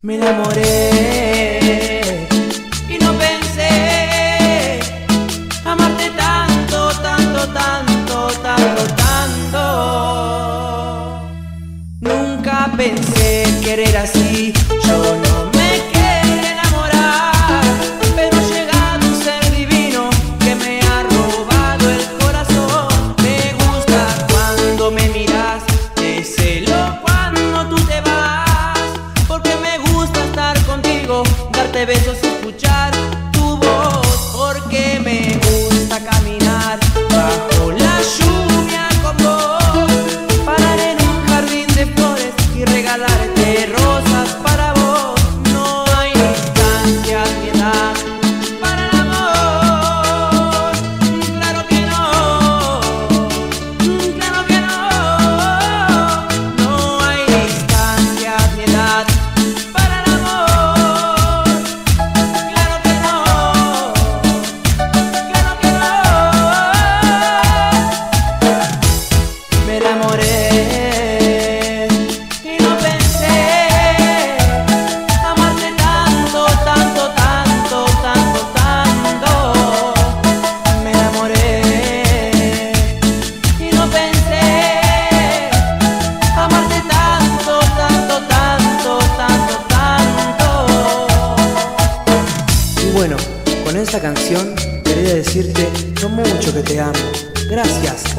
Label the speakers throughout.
Speaker 1: Me enamoré y no pensé amarte tanto, tanto, tanto, tanto, tanto. Nunca pensé querer así.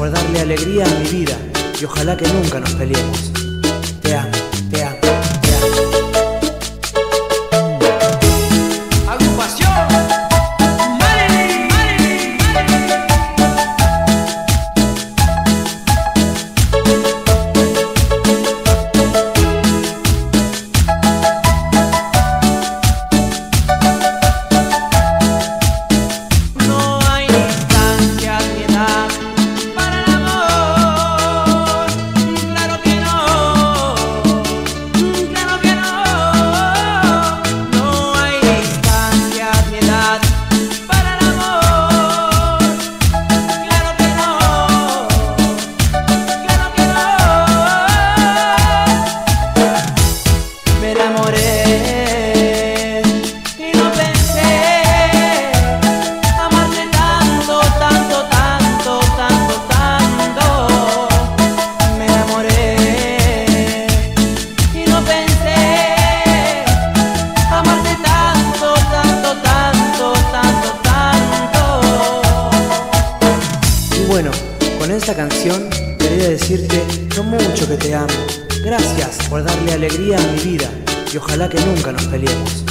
Speaker 2: por darle alegría a mi vida y ojalá que nunca nos peleemos. ojalá que nunca nos peleemos.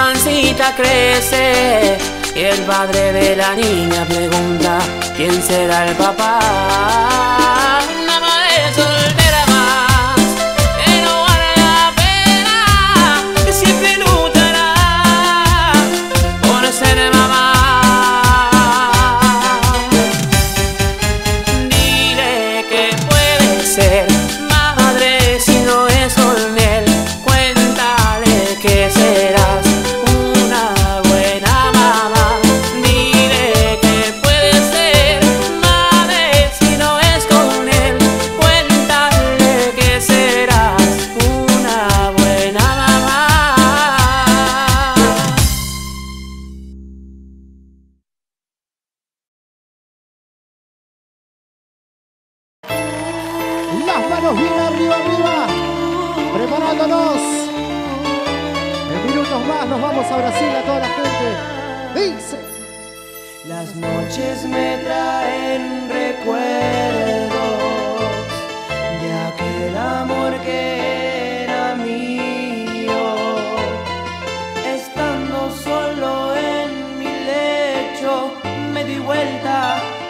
Speaker 3: pancita crece y el padre de la niña pregunta quién será el papá.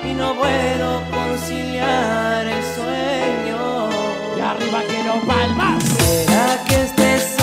Speaker 3: y no puedo conciliar el sueño.
Speaker 4: Y arriba quiero palmas.
Speaker 3: ¿Será que estés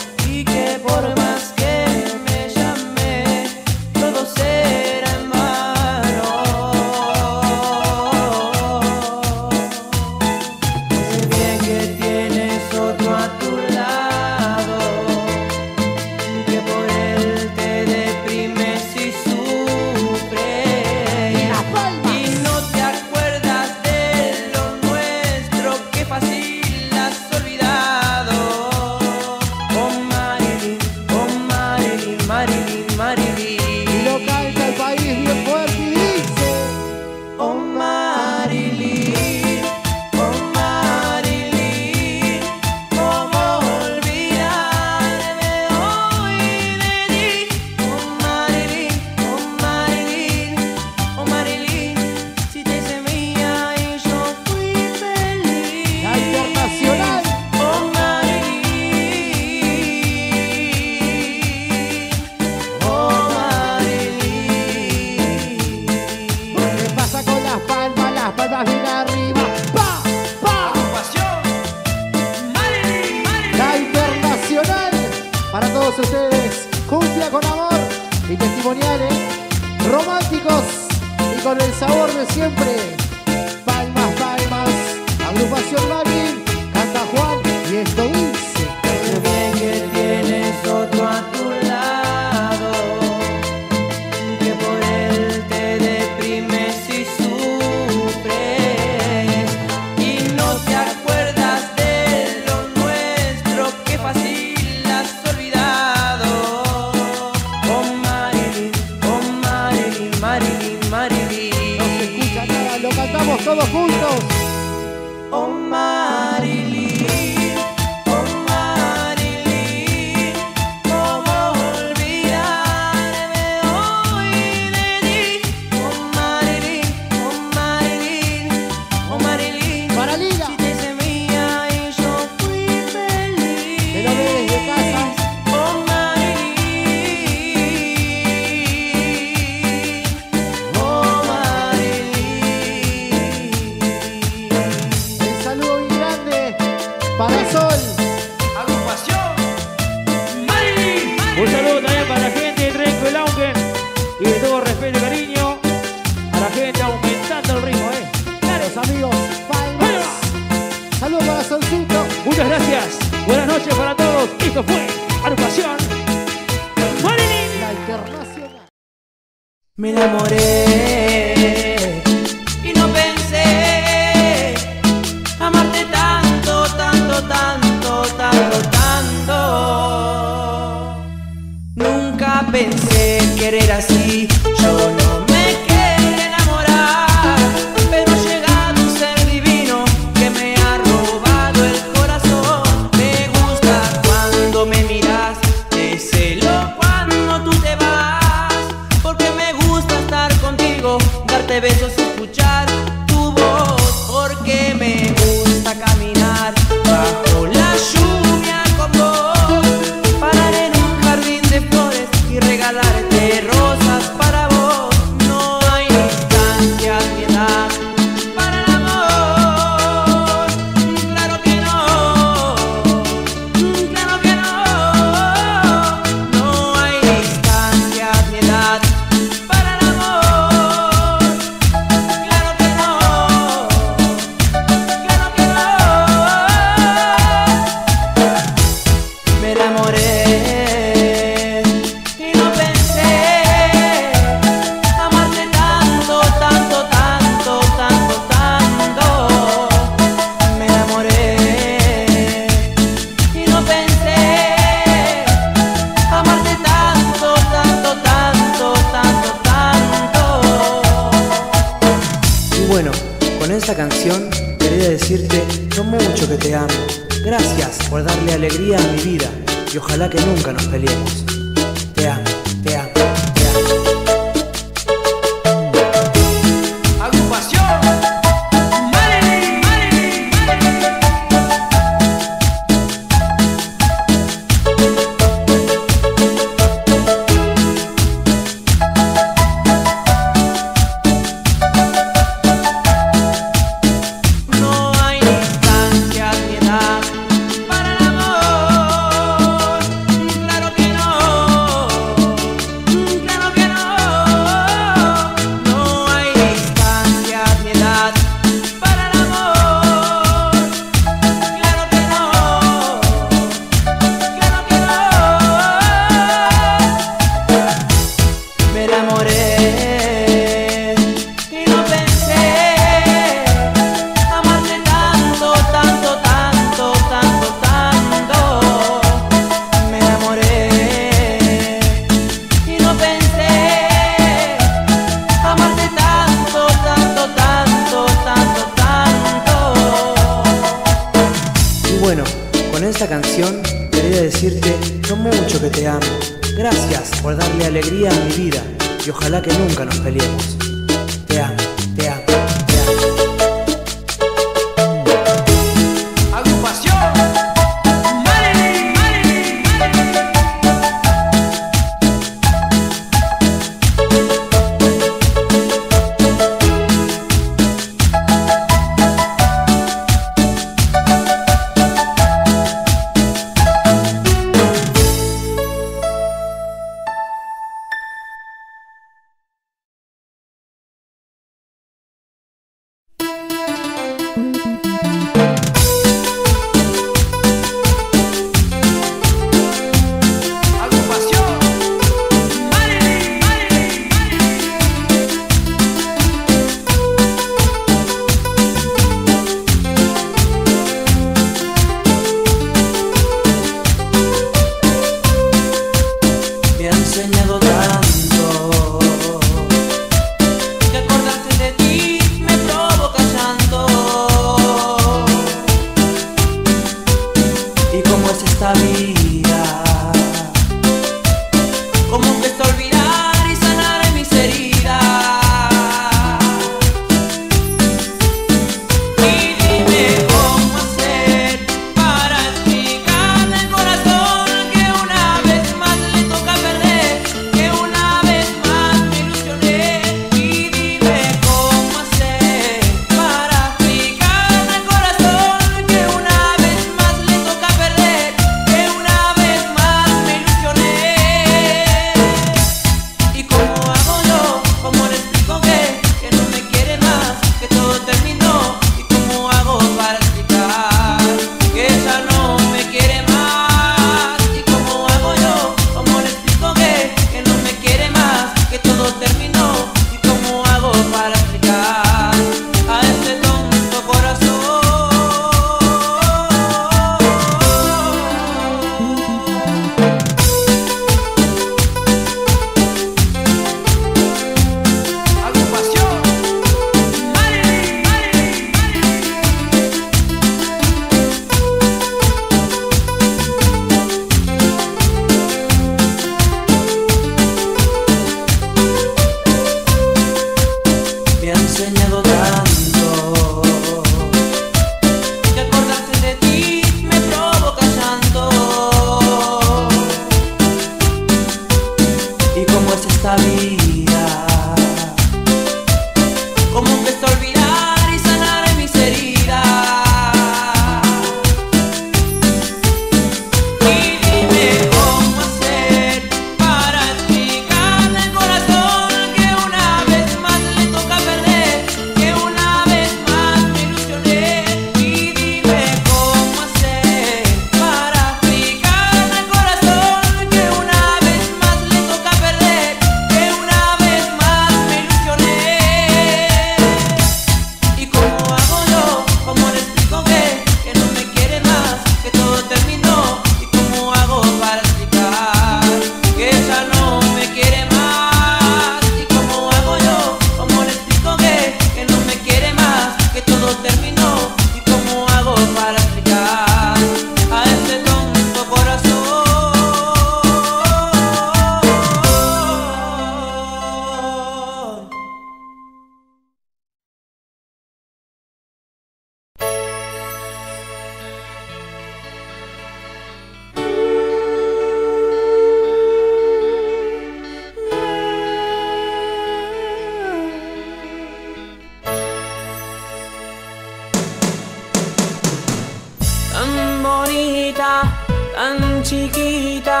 Speaker 1: tan
Speaker 3: chiquita,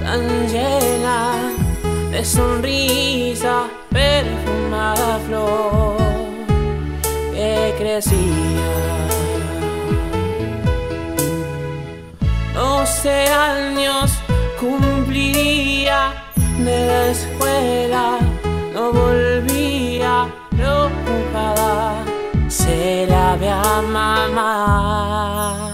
Speaker 3: tan llena de sonrisa, perfumada flor que crecía. Doce años cumpliría de la escuela, no volvía preocupada, se la ve a mamá.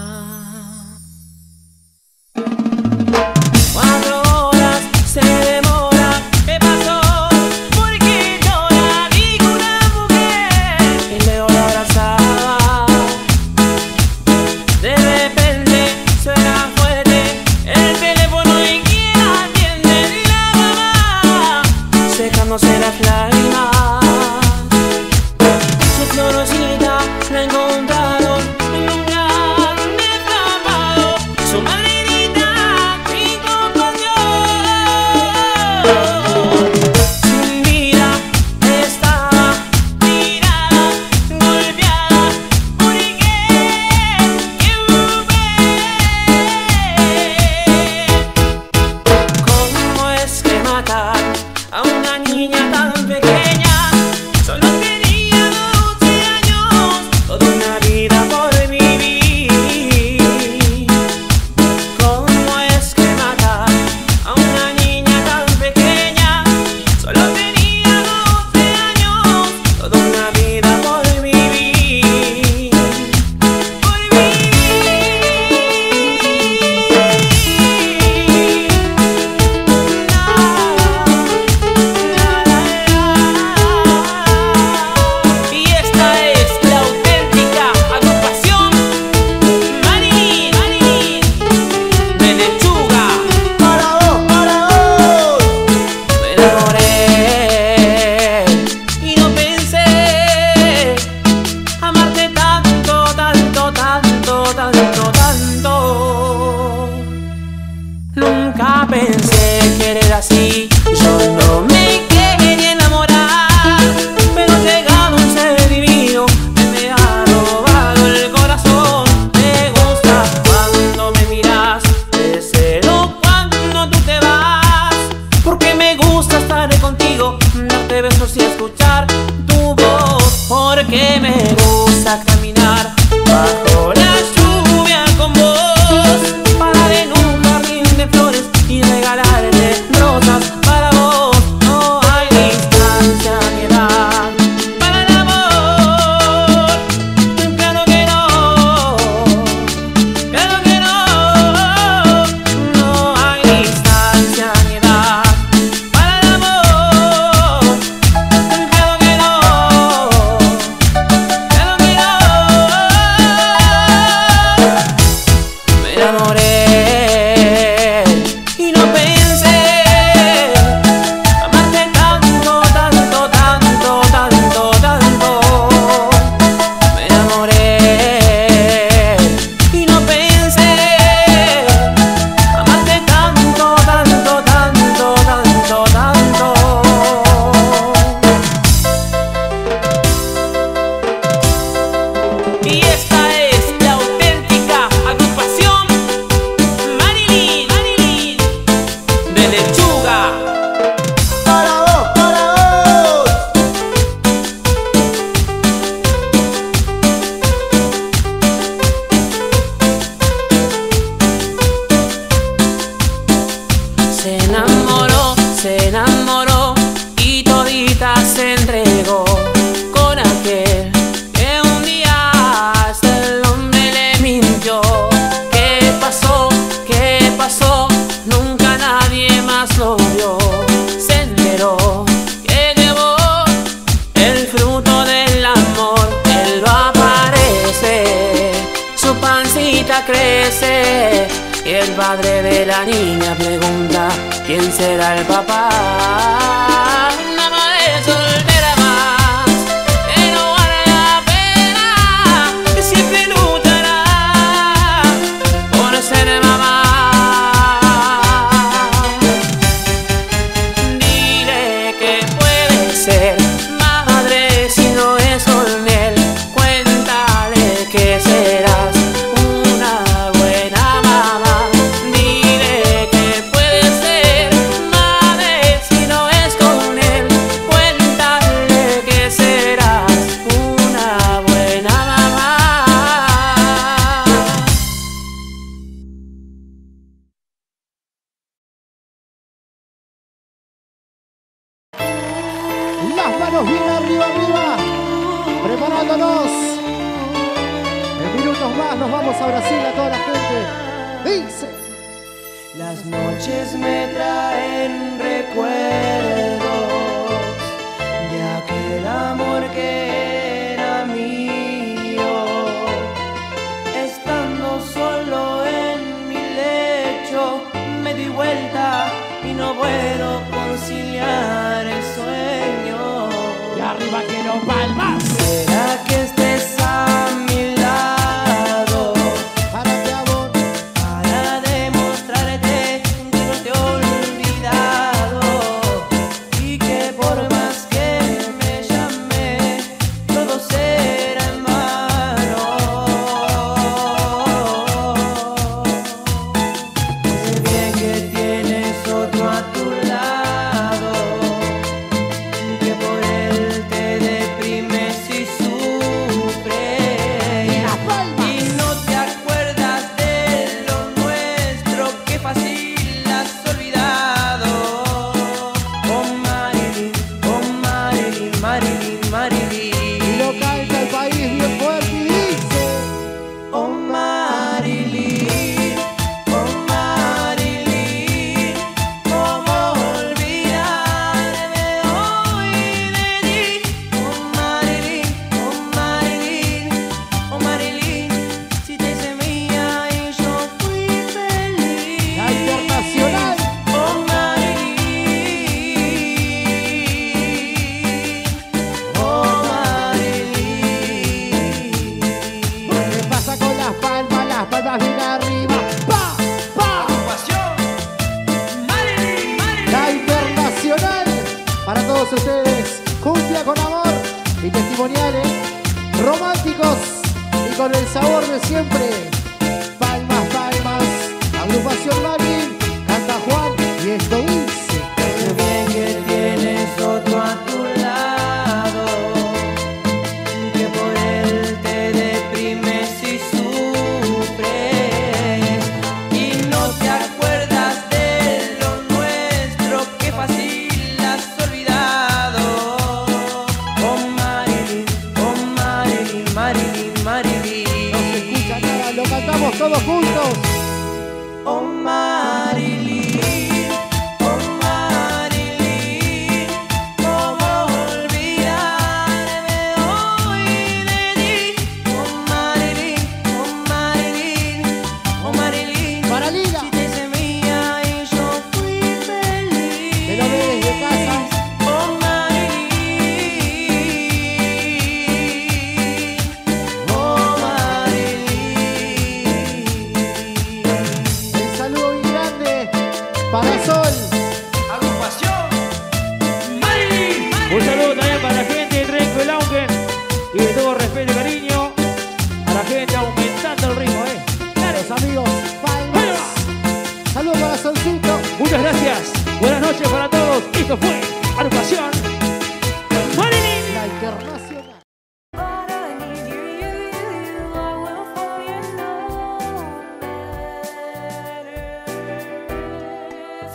Speaker 3: de besos y escuchar tu voz, porque me gusta caminar bajo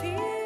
Speaker 3: feel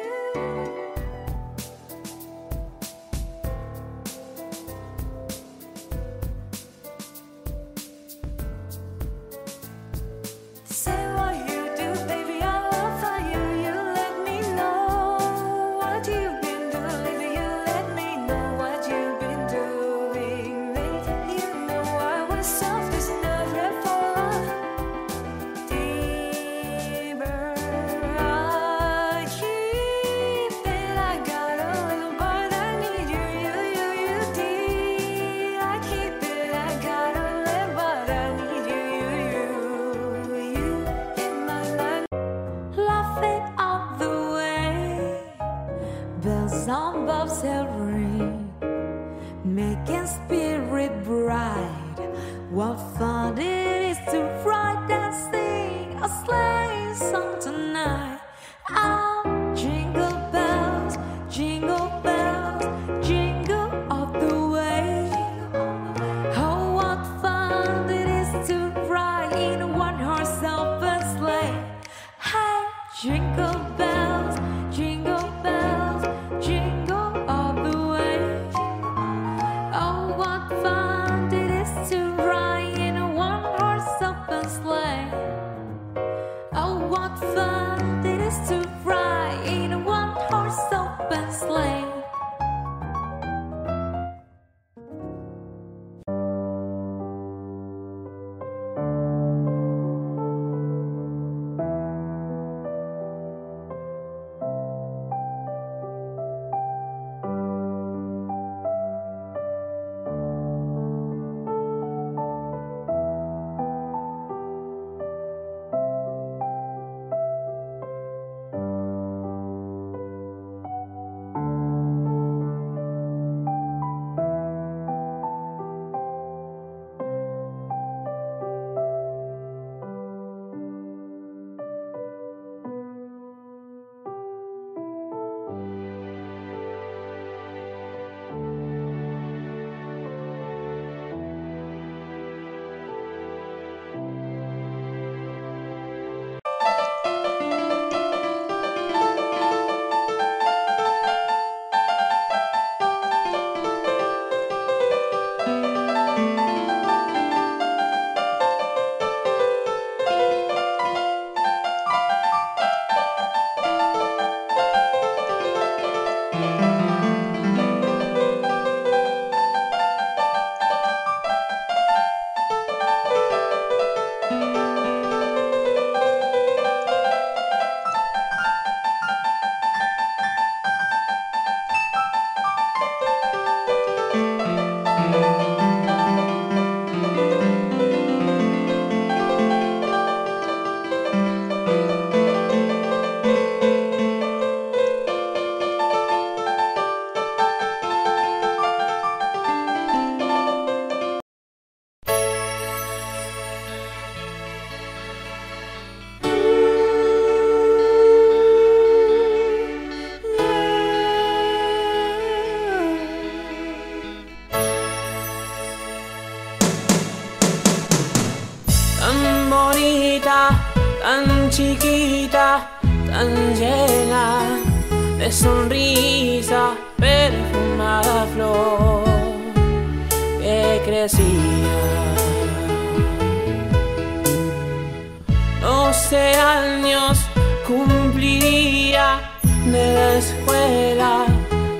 Speaker 3: 12 años cumpliría de la
Speaker 4: escuela,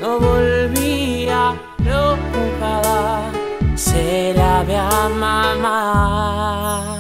Speaker 4: no volvía preocupada,
Speaker 3: se la ve a mamá.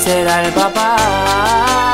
Speaker 3: será el papá.